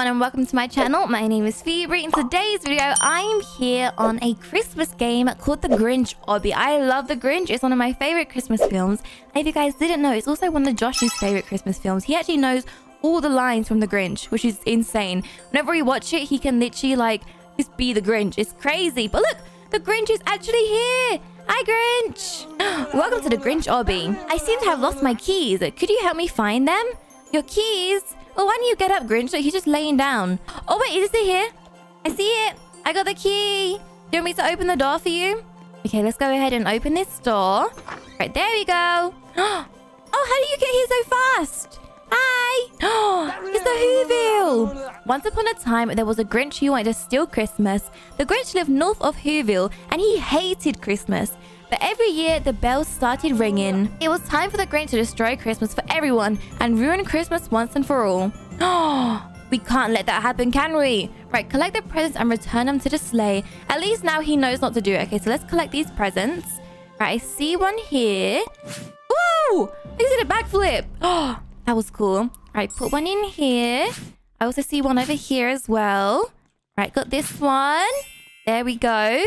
everyone and welcome to my channel. My name is Phoebe. In today's video, I'm here on a Christmas game called The Grinch Obby. I love The Grinch. It's one of my favorite Christmas films. And if you guys didn't know, it's also one of Josh's favorite Christmas films. He actually knows all the lines from The Grinch, which is insane. Whenever we watch it, he can literally like just be The Grinch. It's crazy. But look, The Grinch is actually here. Hi, Grinch. welcome to The Grinch Obby. I seem to have lost my keys. Could you help me find them? Your keys? Well, why don't you get up, Grinch? Like, he's just laying down. Oh, wait, is it here? I see it. I got the key. Do you want me to open the door for you? Okay, let's go ahead and open this door. Right, there we go. Oh, how did you get here so fast? Hi. Oh, it's the Whoville. Once upon a time, there was a Grinch who wanted to steal Christmas. The Grinch lived north of Whoville, and he hated Christmas. But every year, the bells started ringing. It was time for the Grinch to destroy Christmas for everyone and ruin Christmas once and for all. Oh, we can't let that happen, can we? Right, collect the presents and return them to the sleigh. At least now he knows not to do it. Okay, so let's collect these presents. Right, I see one here. Woo! He did a backflip. Oh, that was cool. Right, put one in here. I also see one over here as well. Right, got this one. There we go.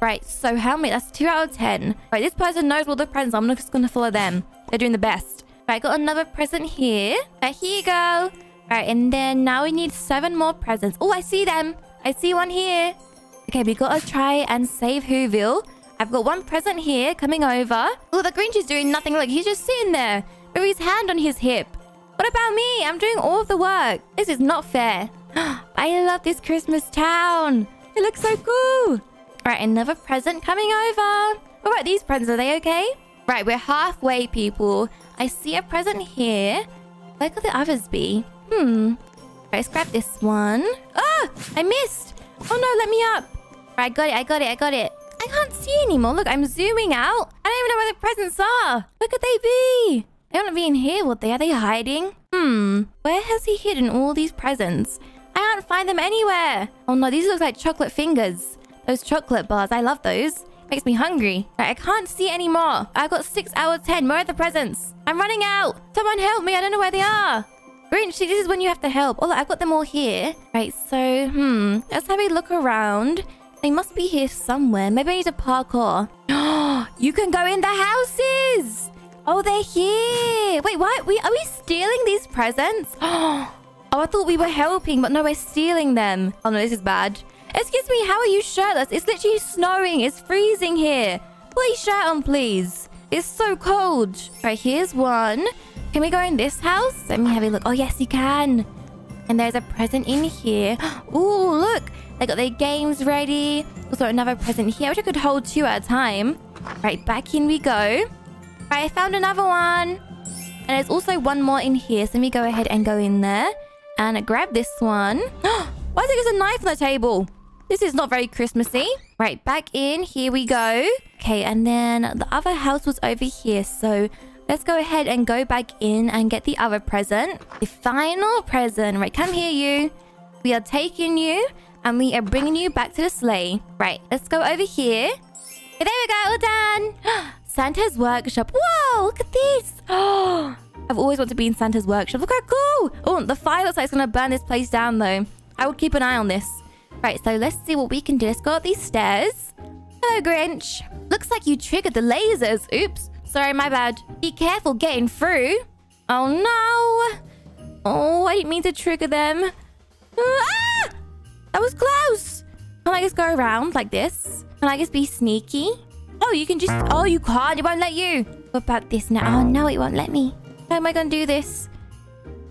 Right, so how many? That's 2 out of 10. Right, this person knows all the presents. I'm just going to follow them. They're doing the best. Right, got another present here. Right, here you go. Right, and then now we need seven more presents. Oh, I see them. I see one here. Okay, we got to try and save Whoville. I've got one present here coming over. Oh, the Grinch is doing nothing. Look, he's just sitting there with his hand on his hip. What about me? I'm doing all of the work. This is not fair. I love this Christmas town. It looks so cool. Right, another present coming over. What about these presents? Are they okay? Right, we're halfway, people. I see a present here. Where could the others be? Hmm. Right, let's grab this one. Ah! I missed! Oh no, let me up! Right, I got it, I got it, I got it. I can't see anymore. Look, I'm zooming out. I don't even know where the presents are. Where could they be? They don't be in here, would they? Are they hiding? Hmm. Where has he hidden all these presents? I can't find them anywhere. Oh no, these look like chocolate fingers. Those chocolate bars, I love those. Makes me hungry. I can't see anymore. I've got 6 out of 10. Where are the presents? I'm running out. Someone help me. I don't know where they are. Grinch, this is when you have to help. Oh, look, I've got them all here. Right, so, hmm. Let's have a look around. They must be here somewhere. Maybe I need to parkour. you can go in the houses. Oh, they're here. Wait, why? We, are we stealing these presents? Oh, I thought we were helping, but no, we're stealing them. Oh, no, this is bad. Excuse me, how are you shirtless? It's literally snowing. It's freezing here. Put your shirt on, please. It's so cold. Right, here's one. Can we go in this house? Let me have a look. Oh, yes, you can. And there's a present in here. Ooh, look. They got their games ready. Also, another present here, which I could hold two at a time. Right, back in we go. Right, I found another one. And there's also one more in here. So let me go ahead and go in there. And grab this one. Why is there a knife on the table? This is not very Christmassy. Right, back in. Here we go. Okay, and then the other house was over here. So let's go ahead and go back in and get the other present. The final present. Right, come here, you. We are taking you and we are bringing you back to the sleigh. Right, let's go over here. Okay, there we go. All done. Santa's workshop. Whoa, look at this. Oh, I've always wanted to be in Santa's workshop. Look how cool. Oh, the fire looks like it's going to burn this place down, though. I would keep an eye on this. Right, so let's see what we can do. Let's go up these stairs. Hello, Grinch. Looks like you triggered the lasers. Oops. Sorry, my bad. Be careful getting through. Oh, no. Oh, I didn't mean to trigger them. Ah! That was close. Can I just go around like this? Can I just be sneaky? Oh, you can just... Oh, you can't. It won't let you. What about this now? Oh, no, it won't let me. How am I going to do this?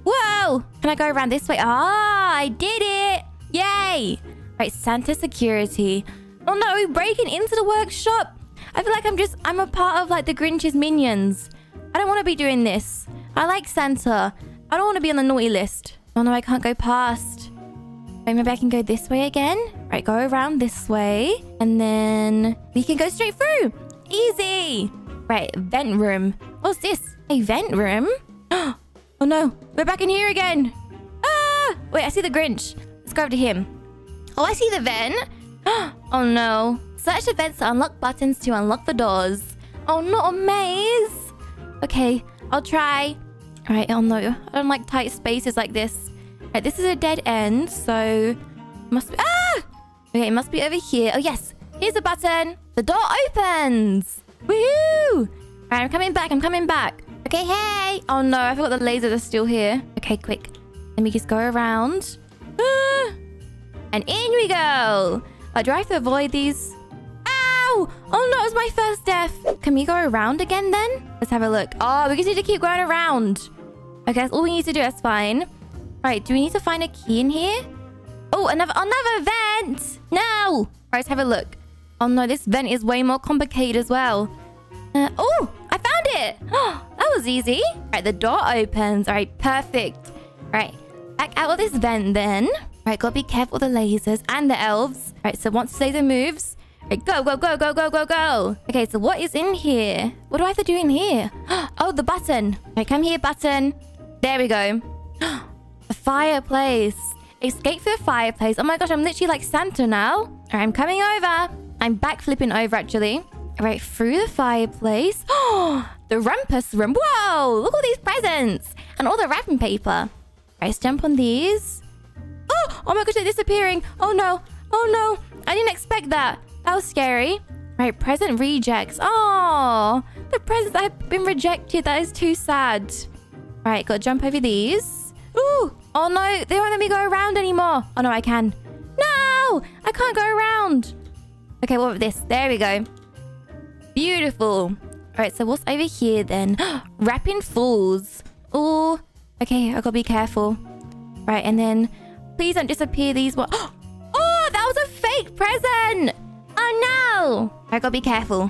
Whoa! Can I go around this way? Ah, I did it. Yay. Right, Santa security. Oh no, we're breaking into the workshop. I feel like I'm just, I'm a part of like the Grinch's minions. I don't want to be doing this. I like Santa. I don't want to be on the naughty list. Oh no, I can't go past. Wait, maybe I can go this way again. Right, go around this way. And then we can go straight through. Easy. Right, vent room. What's this? A vent room? Oh no, we're back in here again. Ah! Wait, I see the Grinch. Let's go over to him. Oh, I see the vent. oh no. Search the vents to unlock buttons to unlock the doors. Oh, not a maze. Okay, I'll try. Alright, oh no. I don't like tight spaces like this. Right, this is a dead end, so must be ah. Okay, it must be over here. Oh yes, here's a button. The door opens. Woohoo! Right, I'm coming back. I'm coming back. Okay, hey. Oh no, I forgot the lasers are still here. Okay, quick. Let me just go around. Ah. And in we go. Do I have to avoid these? Ow! Oh no, it was my first death. Can we go around again then? Let's have a look. Oh, we just need to keep going around. Okay, that's all we need to do. That's fine. Right, do we need to find a key in here? Oh, another another vent! No! Right, let's have a look. Oh no, this vent is way more complicated as well. Uh, oh, I found it! Oh, that was easy. All right, the door opens. All right, perfect. All right, back out of this vent then. Right, gotta be careful with the lasers and the elves. Right, so once the laser moves, right, go, go, go, go, go, go, go. Okay, so what is in here? What do I have to do in here? Oh, the button. Right, come here, button. There we go. A fireplace. Escape through the fireplace. Oh my gosh, I'm literally like Santa now. All right, I'm coming over. I'm back flipping over, actually. All right, through the fireplace. Oh, the rumpus room. Whoa, look at all these presents. And all the wrapping paper. All right, let's jump on these. Oh, my gosh, they're disappearing. Oh no, oh no. I didn't expect that. That was scary. Right, present rejects. Oh, the presents have been rejected. That is too sad. Right, gotta jump over these. Ooh, oh no, they won't let me go around anymore. Oh no, I can. No, I can't go around. Okay, what about this? There we go. Beautiful. All right, so what's over here then? Wrapping fools. Oh, okay, I gotta be careful. Right, and then please don't disappear these one. Oh, that was a fake present. Oh no. I gotta be careful.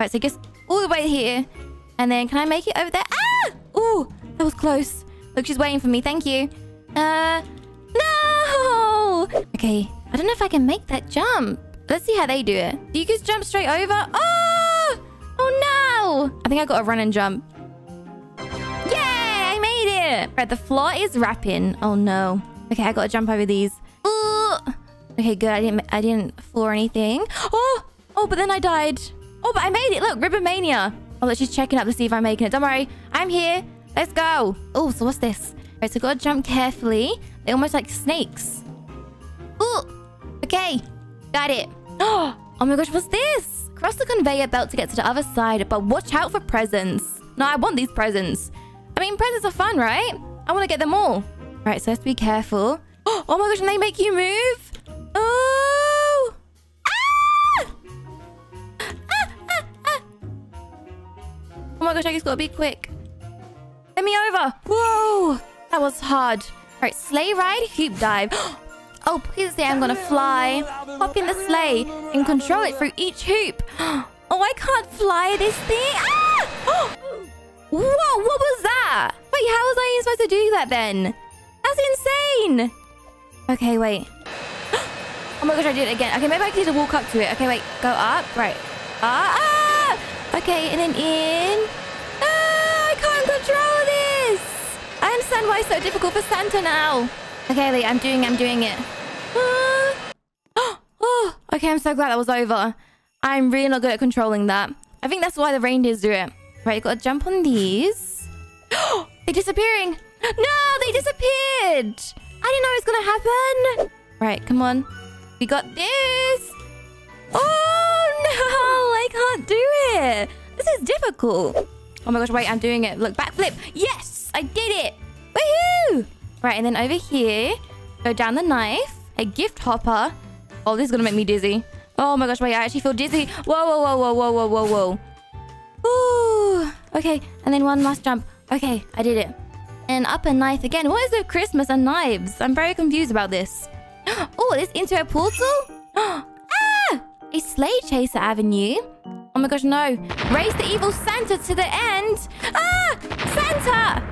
Right, so just all the way here. And then can I make it over there? Ah! That was close. Look, she's waiting for me. Thank you. Uh, no! Okay, I don't know if I can make that jump. Let's see how they do it. Do you guys jump straight over? Oh! Oh no! I think I gotta run and jump. Yay! I made it! Right, the floor is wrapping. Oh no. Okay, I gotta jump over these. Ooh! Okay, good. I didn't I didn't floor anything. Oh! Oh, but then I died. Oh, but I made it. Look, Ribbon Mania. Oh, look, she's checking up to see if I'm making it. Don't worry. I'm here. Let's go. Oh, so what's this? Right, so gotta jump carefully. They're almost like snakes. Ooh! Okay. Got it. Oh my gosh, what's this? Cross the conveyor belt to get to the other side, but watch out for presents. No, I want these presents. I mean, presents are fun, right? I want to get them all. Right, so let's be careful. Oh my gosh, and they make you move? Oh! Ah! Ah, ah, ah! Oh my gosh, I just gotta be quick. Let me over. Whoa! That was hard. All right, sleigh ride, hoop dive. Oh, please say I'm gonna fly. Hop in the sleigh and control it through each hoop. Oh, I can't fly this thing. Ah! Whoa, what was that? Wait, how was I supposed to do that then? That's insane. Okay, wait. Oh my gosh, I did it again. Okay, maybe I need to walk up to it. Okay, wait. Go up. Right. Ah! ah! Okay, and then in. Ah! I can't control this. I understand why it's so difficult for Santa now. Okay, wait. I'm doing I'm doing it. Ah! Oh, okay, I'm so glad that was over. I'm really not good at controlling that. I think that's why the reindeers do it. Right, you gotta jump on these. They're disappearing. No, they disappeared. I didn't know it was gonna happen. Right, come on. We got this. Oh no, I can't do it. This is difficult. Oh my gosh, wait, I'm doing it. Look, backflip. Yes, I did it. Woohoo! Right, and then over here, go down the knife. A gift hopper. Oh, this is gonna make me dizzy. Oh my gosh, wait, I actually feel dizzy. Whoa, whoa, whoa, whoa, whoa, whoa, whoa, whoa. Ooh. Okay, and then one last jump. Okay, I did it. And up a knife again. What is with Christmas and knives? I'm very confused about this. Oh, this into a portal? ah! A sleigh chaser avenue. Oh my gosh, no. Race the evil Santa to the end. Ah! Santa!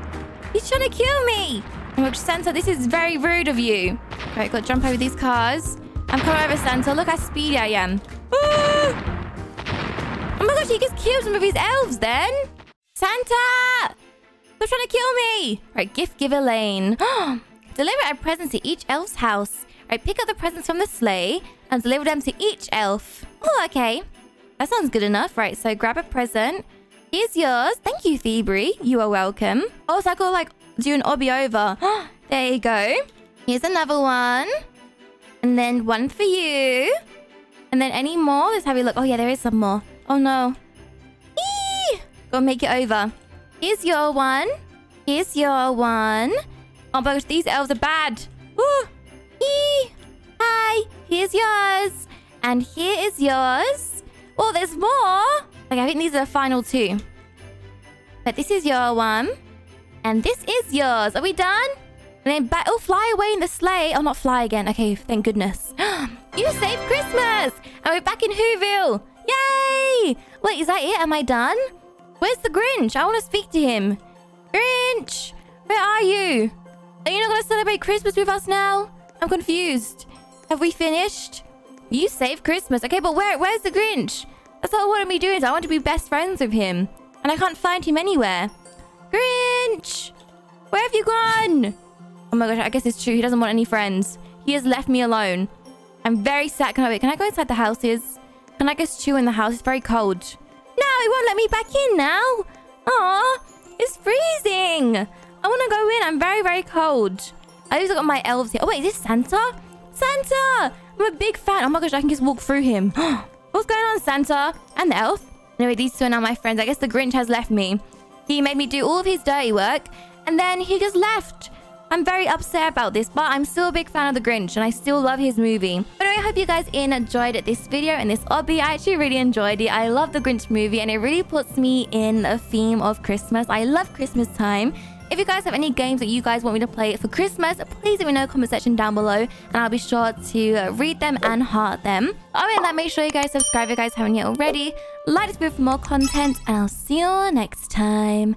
He's trying to kill me. Oh my gosh, Santa, this is very rude of you. Right, gotta jump over these cars. I'm coming over, Santa. Look how speedy I am. Ah! Oh my gosh, he just killed some of his elves then. Santa! They're trying to kill me. Right, gift giver lane. Deliver a present to each elf's house. Right, pick up the presents from the sleigh and deliver them to each elf. Oh, okay. That sounds good enough. Right, so grab a present. Here's yours. Thank you, Phoebe. You are welcome. Oh, so I could like do an obby over. There you go. Here's another one. And then one for you. And then any more? Let's have a look. Oh, yeah, there is some more. Oh, no. Eee! Go make it over. Here's your one. Here's your one. Oh, my gosh, these elves are bad. Ooh. Eee! Hi. Here's yours. And here is yours. Oh, there's more. Okay, I think these are the final two. But this is your one. And this is yours. Are we done? And then back. Oh, fly away in the sleigh. Oh, not fly again. Okay, thank goodness. you saved Christmas. And we're back in Whoville. Yay! Wait, is that it? Am I done? Where's the Grinch? I want to speak to him. Grinch! Where are you? Are you not going to celebrate Christmas with us now? I'm confused. Have we finished? You saved Christmas. Okay, but where? where's the Grinch? That's all I want to be doing. I want to be best friends with him. And I can't find him anywhere. Grinch! Where have you gone? Oh my gosh, I guess it's true. He doesn't want any friends. He has left me alone. I'm very sad. Can I wait? Can I go inside the houses? Can I guess chew in the house? It's very cold. No, he won't let me back in now. Aw, it's freezing. I want to go in. I'm very, very cold. I just got my elves here. Oh, wait, is this Santa? Santa! I'm a big fan. Oh my gosh, I can just walk through him. What's going on, Santa? And the elf? Anyway, these two are now my friends. I guess the Grinch has left me. He made me do all of his dirty work, and then he just left. I'm very upset about this, but I'm still a big fan of The Grinch and I still love his movie. But anyway, I hope you guys enjoyed this video and this obby. I actually really enjoyed it. I love The Grinch movie and it really puts me in the theme of Christmas. I love Christmas time. If you guys have any games that you guys want me to play for Christmas, please let me know in the comment section down below and I'll be sure to read them and heart them. Other than that, make sure you guys subscribe if you guys haven't yet already. Like this video for more content and I'll see you next time.